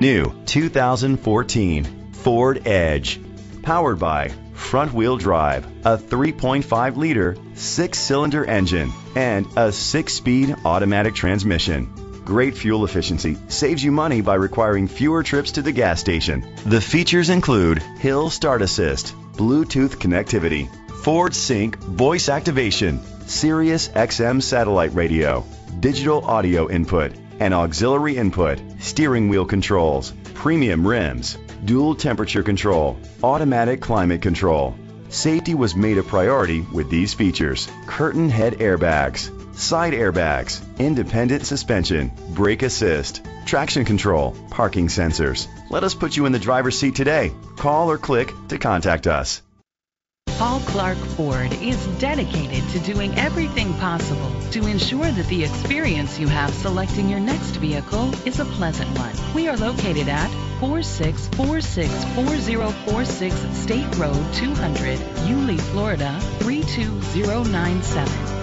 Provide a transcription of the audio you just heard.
New 2014 Ford Edge. Powered by front wheel drive, a 3.5 liter, six cylinder engine, and a six speed automatic transmission. Great fuel efficiency saves you money by requiring fewer trips to the gas station. The features include Hill Start Assist, Bluetooth connectivity, Ford Sync voice activation, Sirius XM satellite radio, digital audio input, and auxiliary input, steering wheel controls, premium rims, dual temperature control, automatic climate control. Safety was made a priority with these features. Curtain head airbags, side airbags, independent suspension, brake assist, traction control, parking sensors. Let us put you in the driver's seat today. Call or click to contact us. Paul Clark Ford is dedicated to doing everything possible to ensure that the experience you have selecting your next vehicle is a pleasant one. We are located at 46464046 State Road 200, Yulee, Florida 32097.